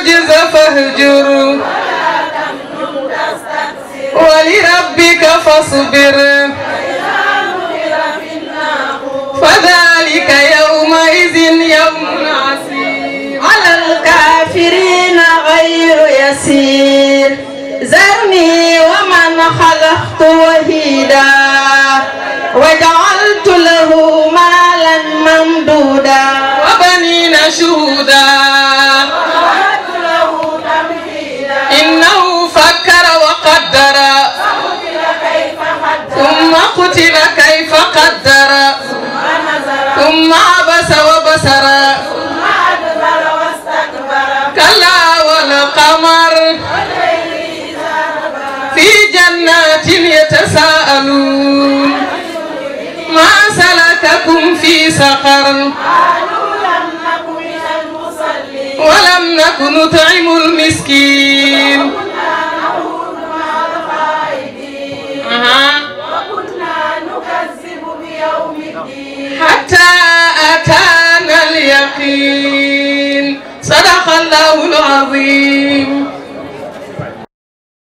الرجز فاهجر. ولربك فاصبر. فذلك يومئذ يوم عسير. على الكافرين غير يسير. زرني ومن خلقت وهيدا وجعلت له مالا ممدودا. وبنين شهودا. قتل كيف قدر. ثم عبس وبسر كلا والقمر. في جنات يتساءلون. ما سلككم في سقر. ولم نك نطعم المسكين. صدق الله العظيم.